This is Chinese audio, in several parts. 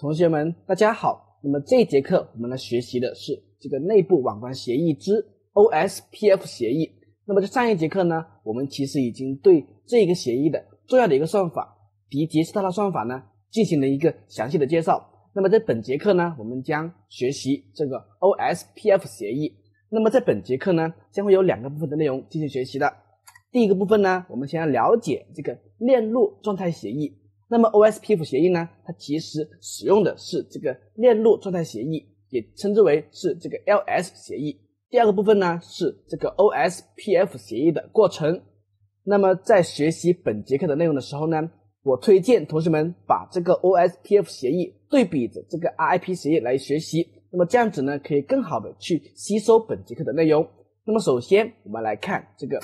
同学们，大家好。那么这一节课我们来学习的是这个内部网关协议之 OSPF 协议。那么在上一节课呢，我们其实已经对这个协议的重要的一个算法迪杰斯特拉算法呢进行了一个详细的介绍。那么在本节课呢，我们将学习这个 OSPF 协议。那么在本节课呢，将会有两个部分的内容进行学习的。第一个部分呢，我们先要了解这个链路状态协议。那么 OSPF 协议呢，它其实使用的是这个链路状态协议，也称之为是这个 LS 协议。第二个部分呢，是这个 OSPF 协议的过程。那么在学习本节课的内容的时候呢，我推荐同学们把这个 OSPF 协议对比着这个 RIP 协议来学习。那么这样子呢，可以更好的去吸收本节课的内容。那么首先我们来看这个。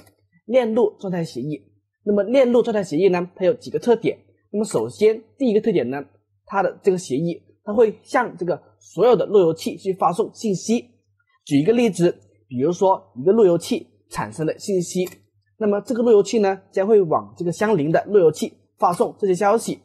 链路状态协议，那么链路状态协议呢？它有几个特点。那么首先第一个特点呢，它的这个协议，它会向这个所有的路由器去发送信息。举一个例子，比如说一个路由器产生的信息，那么这个路由器呢，将会往这个相邻的路由器发送这些消息，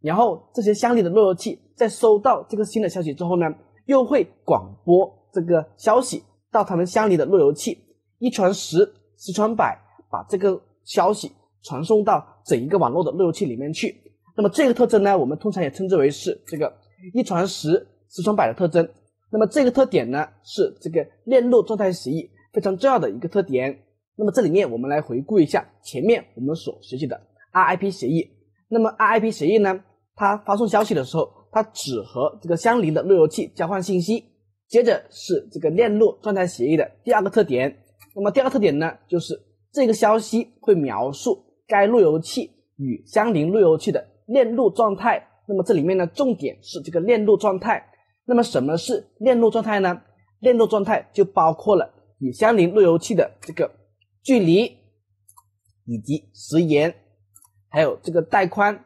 然后这些相邻的路由器在收到这个新的消息之后呢，又会广播这个消息到他们相邻的路由器，一传十，十传百。把这个消息传送到整一个网络的路由器里面去。那么这个特征呢，我们通常也称之为是这个一传十，十传百的特征。那么这个特点呢，是这个链路状态协议非常重要的一个特点。那么这里面我们来回顾一下前面我们所学习的 RIP 协议。那么 RIP 协议呢，它发送消息的时候，它只和这个相邻的路由器交换信息。接着是这个链路状态协议的第二个特点。那么第二个特点呢，就是这个消息会描述该路由器与相邻路由器的链路状态。那么这里面呢，重点是这个链路状态。那么什么是链路状态呢？链路状态就包括了与相邻路由器的这个距离，以及时延，还有这个带宽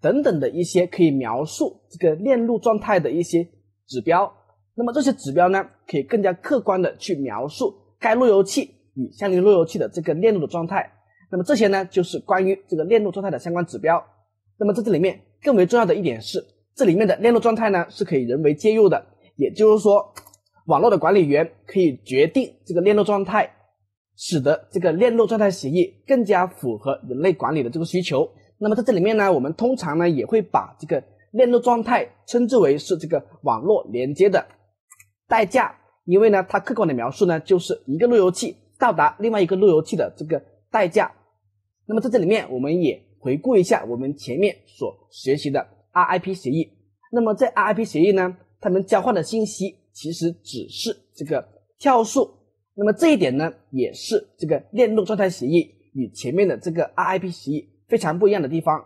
等等的一些可以描述这个链路状态的一些指标。那么这些指标呢，可以更加客观的去描述该路由器。与相邻路由器的这个链路的状态，那么这些呢，就是关于这个链路状态的相关指标。那么在这里面更为重要的一点是，这里面的链路状态呢是可以人为介入的，也就是说，网络的管理员可以决定这个链路状态，使得这个链路状态协议更加符合人类管理的这个需求。那么在这里面呢，我们通常呢也会把这个链路状态称之为是这个网络连接的代价，因为呢，它客观的描述呢就是一个路由器。到达另外一个路由器的这个代价。那么在这里面，我们也回顾一下我们前面所学习的 RIP 协议。那么在 RIP 协议呢，他们交换的信息其实只是这个跳数。那么这一点呢，也是这个链路状态协议与前面的这个 RIP 协议非常不一样的地方。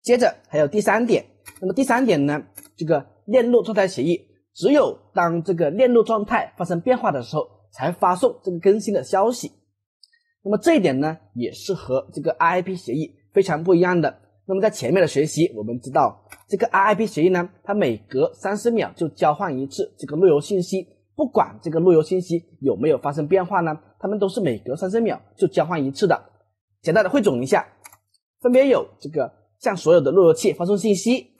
接着还有第三点，那么第三点呢，这个链路状态协议只有当这个链路状态发生变化的时候。才发送这个更新的消息，那么这一点呢，也是和这个 RIP 协议非常不一样的。那么在前面的学习，我们知道这个 RIP 协议呢，它每隔三十秒就交换一次这个路由信息，不管这个路由信息有没有发生变化呢，它们都是每隔三十秒就交换一次的。简单的汇总一下，分别有这个向所有的路由器发送信息，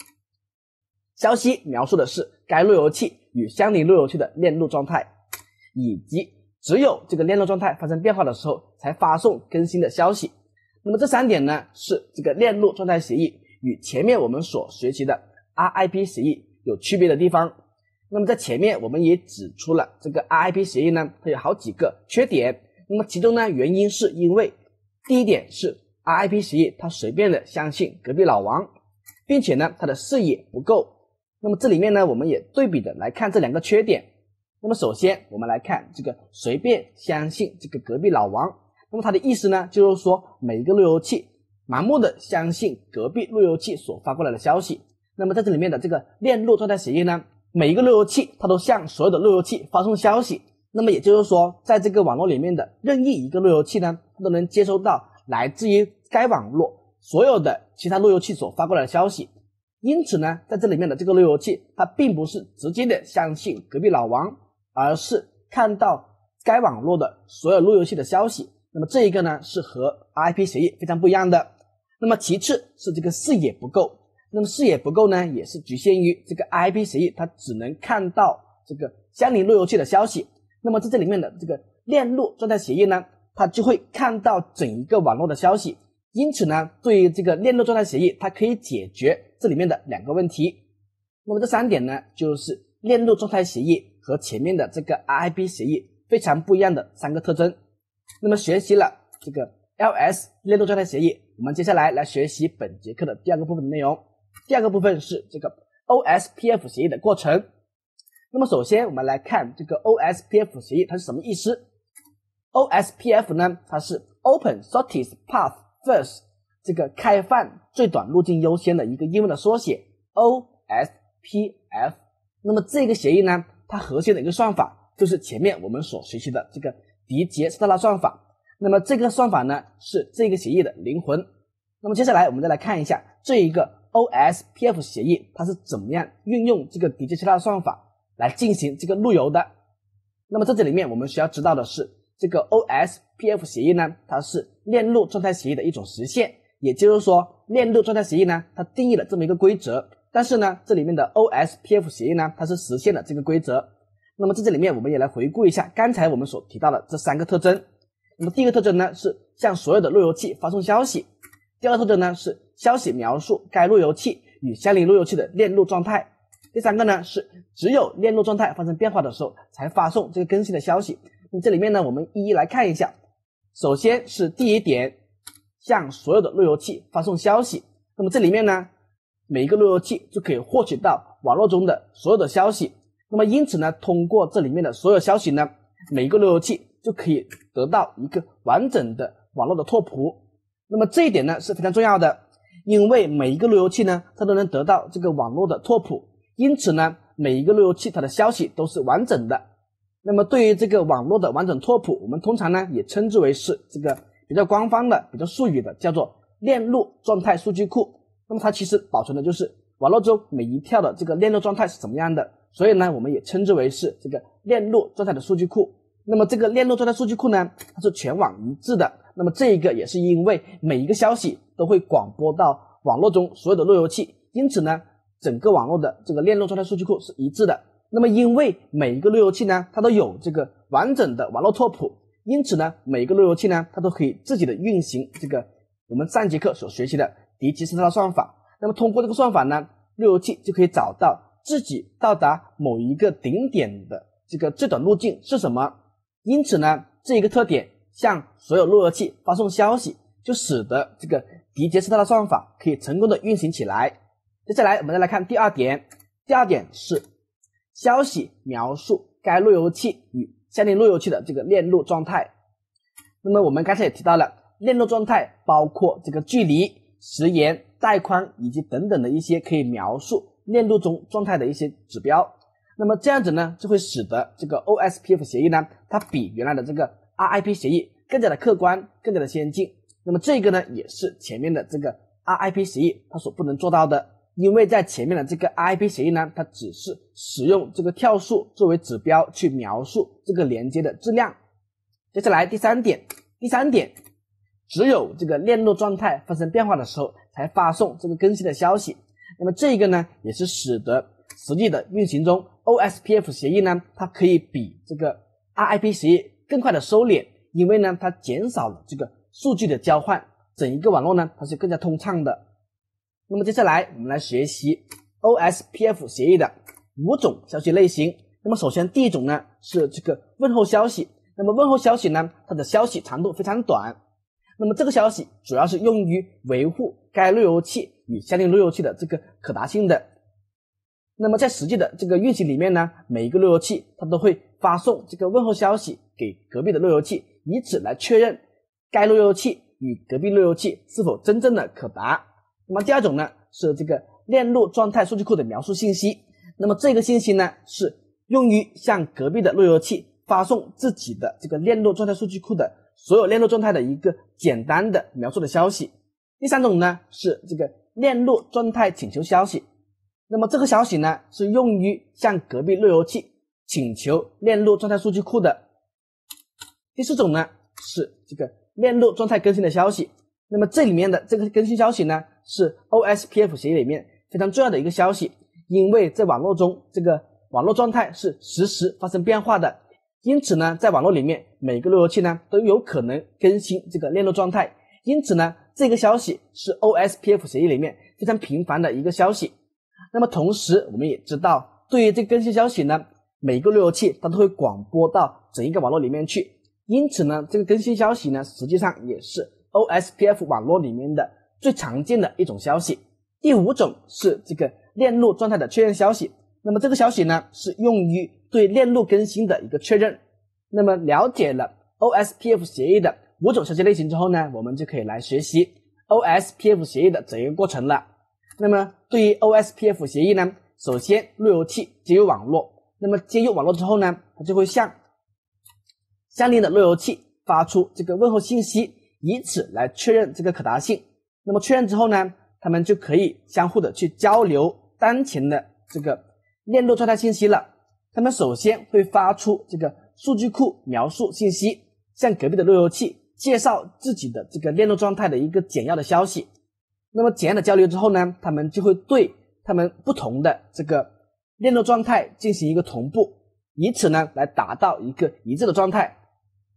消息描述的是该路由器与相邻路由器的链路状态。以及只有这个链路状态发生变化的时候，才发送更新的消息。那么这三点呢，是这个链路状态协议与前面我们所学习的 RIP 协议有区别的地方。那么在前面我们也指出了这个 RIP 协议呢，它有好几个缺点。那么其中呢，原因是因为第一点是 RIP 协议它随便的相信隔壁老王，并且呢，它的视野不够。那么这里面呢，我们也对比的来看这两个缺点。那么首先，我们来看这个随便相信这个隔壁老王。那么它的意思呢，就是说每一个路由器盲目的相信隔壁路由器所发过来的消息。那么在这里面的这个链路状态协议呢，每一个路由器它都向所有的路由器发送消息。那么也就是说，在这个网络里面的任意一个路由器呢，它都能接收到来自于该网络所有的其他路由器所发过来的消息。因此呢，在这里面的这个路由器，它并不是直接的相信隔壁老王。而是看到该网络的所有路由器的消息，那么这一个呢是和 I P 协议非常不一样的。那么其次是这个视野不够，那么视野不够呢，也是局限于这个 IP 协议，它只能看到这个相邻路由器的消息。那么在这里面的这个链路状态协议呢，它就会看到整一个网络的消息。因此呢，对于这个链路状态协议，它可以解决这里面的两个问题。那么这三点呢，就是链路状态协议和前面的这个 I P 协议非常不一样的三个特征。那么学习了这个 LS 链路状态协议，我们接下来来学习本节课的第二个部分的内容。第二个部分是这个 OSPF 协议的过程。那么首先我们来看这个 OSPF 协议它是什么意思？OSPF 呢，它是 Open Shortest Path First，这个开放最短路径优先的一个英文的缩写。OSPF。那么这个协议呢，它核心的一个算法就是前面我们所学习的这个迪杰斯特拉算法。那么这个算法呢，是这个协议的灵魂。那么接下来我们再来看一下这一个。OSPF 协议它是怎么样运用这个迪杰斯特拉算法来进行这个路由的？那么在这里面我们需要知道的是，这个 OSPF 协议呢，它是链路状态协议的一种实现。也就是说，链路状态协议呢，它定义了这么一个规则，但是呢，这里面的 OSPF 协议呢，它是实现了这个规则。那么在这里面，我们也来回顾一下刚才我们所提到的这三个特征。那么第一个特征呢，是向所有的路由器发送消息。第二个特征呢是消息描述该路由器与相邻路由器的链路状态。第三个呢是只有链路状态发生变化的时候才发送这个更新的消息。那么这里面呢我们一一来看一下。首先是第一点，向所有的路由器发送消息。那么这里面呢每一个路由器就可以获取到网络中的所有的消息。那么因此呢通过这里面的所有消息呢，每一个路由器就可以得到一个完整的网络的拓扑。那么这一点呢是非常重要的，因为每一个路由器呢，它都能得到这个网络的拓扑，因此呢，每一个路由器它的消息都是完整的。那么对于这个网络的完整拓扑，我们通常呢也称之为是这个比较官方的、比较术语的，叫做链路状态数据库。那么它其实保存的就是网络中每一跳的这个链路状态是怎么样的，所以呢，我们也称之为是这个链路状态的数据库。那么这个链路状态数据库呢，它是全网一致的。那么这一个也是因为每一个消息都会广播到网络中所有的路由器，因此呢，整个网络的这个链路状态数据库是一致的。那么因为每一个路由器呢，它都有这个完整的网络拓扑，因此呢，每一个路由器呢，它都可以自己的运行这个我们上节课所学习的迪吉斯特拉算法。那么通过这个算法呢，路由器就可以找到自己到达某一个顶点的这个最短路径是什么。因此呢，这一个特点。向所有路由器发送消息，就使得这个迪杰斯特拉算法可以成功的运行起来。接下来我们再来看第二点，第二点是消息描述该路由器与相邻路由器的这个链路状态。那么我们刚才也提到了，链路状态包括这个距离、时延、带宽以及等等的一些可以描述链路中状态的一些指标。那么这样子呢，就会使得这个 OSPF 协议呢，它比原来的这个 RIP 协议更加的客观，更加的先进。那么这个呢，也是前面的这个 RIP 协议它所不能做到的，因为在前面的这个 RIP 协议呢，它只是使用这个跳数作为指标去描述这个连接的质量。接下来第三点，第三点，只有这个链路状态发生变化的时候才发送这个更新的消息。那么这个呢，也是使得实际的运行中 OSPF 协议呢，它可以比这个 RIP 协议。更快的收敛，因为呢，它减少了这个数据的交换，整一个网络呢，它是更加通畅的。那么接下来我们来学习 OSPF 协议的五种消息类型。那么首先第一种呢是这个问候消息。那么问候消息呢，它的消息长度非常短。那么这个消息主要是用于维护该路由器与相邻路由器的这个可达性的。那么在实际的这个运行里面呢，每一个路由器它都会发送这个问候消息。给隔壁的路由器，以此来确认该路由器与隔壁路由器是否真正的可达。那么第二种呢，是这个链路状态数据库的描述信息。那么这个信息呢，是用于向隔壁的路由器发送自己的这个链路状态数据库的所有链路状态的一个简单的描述的消息。第三种呢，是这个链路状态请求消息。那么这个消息呢，是用于向隔壁路由器请求链路状态数据库的。第四种呢是这个链路状态更新的消息，那么这里面的这个更新消息呢是 OSPF 协议里面非常重要的一个消息，因为在网络中，这个网络状态是实时发生变化的，因此呢，在网络里面，每个路由器呢都有可能更新这个链路状态，因此呢，这个消息是 OSPF 协议里面非常频繁的一个消息。那么同时，我们也知道，对于这个更新消息呢，每个路由器它都会广播到整一个网络里面去，因此呢，这个更新消息呢，实际上也是 OSPF 网络里面的最常见的一种消息。第五种是这个链路状态的确认消息，那么这个消息呢是用于对链路更新的一个确认。那么了解了 OSPF 协议的五种消息类型之后呢，我们就可以来学习 OSPF 协议的整个过程了。那么对于 OSPF 协议呢，首先路由器接入网络，那么接入网络之后呢，它就会向相邻的路由器发出这个问候信息，以此来确认这个可达性。那么确认之后呢？他们就可以相互的去交流当前的这个链路状态信息了。他们首先会发出这个数据库描述信息，向隔壁的路由器介绍自己的这个链路状态的一个简要的消息。那么简要的交流之后呢，他们就会对他们不同的这个链路状态进行一个同步，以此呢来达到一个一致的状态。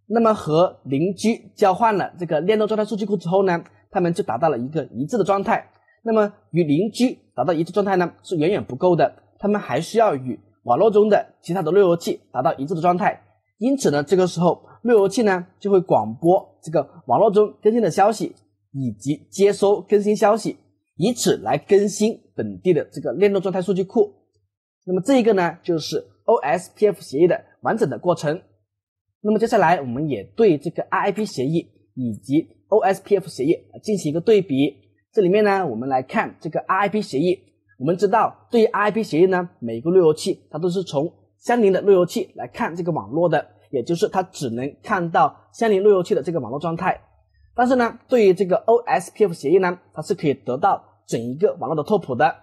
那么和邻居交换了这个链路状态数据库之后呢，他们就达到了一个一致的状态。那么与邻居达到一致状态呢，是远远不够的，他们还需要与网络中的其他的路由器达到一致的状态。因此呢，这个时候路由器呢就会广播这个网络中更新的消息，以及接收更新消息，以此来更新本地的这个链路状态数据库。那么这一个呢，就是 OSPF 协议的完整的过程。那么接下来我们也对这个 RIP 协议以及 OSPF 协议进行一个对比。这里面呢，我们来看这个 RIP 协议。我们知道，对于 RIP 协议呢，每个路由器它都是从相邻的路由器来看这个网络的，也就是它只能看到相邻路由器的这个网络状态。但是呢，对于这个 OSPF 协议呢，它是可以得到整一个网络的拓扑的。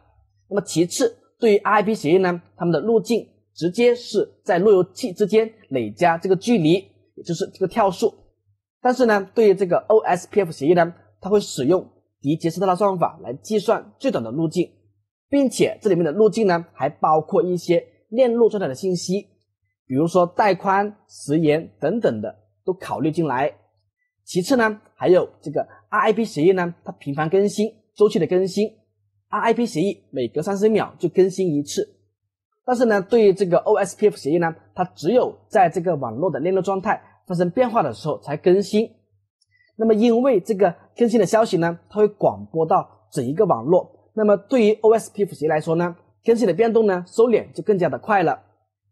那么其次，对于 IP 协议呢，它们的路径直接是在路由器之间累加这个距离，也就是这个跳数。但是呢，对于这个 OSPF 协议呢，它会使用迪杰斯特拉算法来计算最短的路径，并且这里面的路径呢，还包括一些链路状态的信息，比如说带宽、时延等等的都考虑进来。其次呢，还有这个 RIP 协议呢，它频繁更新，周期的更新，RIP 协议每隔三十秒就更新一次。但是呢，对于这个 OSPF 协议呢，它只有在这个网络的链路状态发生变化的时候才更新。那么，因为这个更新的消息呢，它会广播到整一个网络。那么，对于 OSPF 协议来说呢，更新的变动呢，收敛就更加的快了。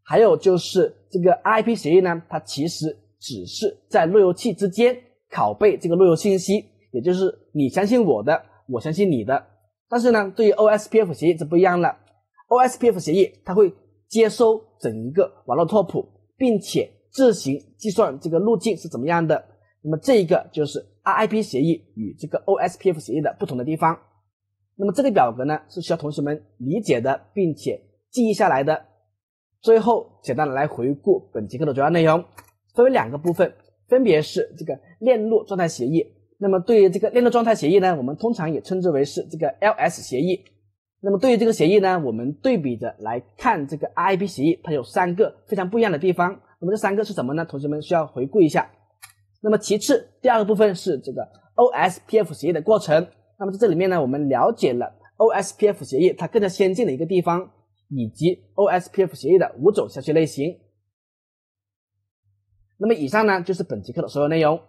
还有就是这个 I P 协议呢，它其实只是在路由器之间拷贝这个路由信息，也就是你相信我的，我相信你的。但是呢，对于 OSPF 协议就不一样了。OSPF 协议它会接收整一个网络拓扑，并且自行计算这个路径是怎么样的。那么这一个就是 RIP 协议与这个 OSPF 协议的不同的地方。那么这个表格呢是需要同学们理解的，并且记忆下来的。最后简单的来回顾本节课的主要内容，分为两个部分，分别是这个链路状态协议。那么对于这个链路状态协议呢，我们通常也称之为是这个 LS 协议。那么对于这个协议呢，我们对比着来看这个 I P 协议，它有三个非常不一样的地方。那么这三个是什么呢？同学们需要回顾一下。那么其次，第二个部分是这个 OSPF 协议的过程。那么在这里面呢，我们了解了 OSPF 协议它更加先进的一个地方，以及 OSPF 协议的五种消息类型。那么以上呢就是本节课的所有内容。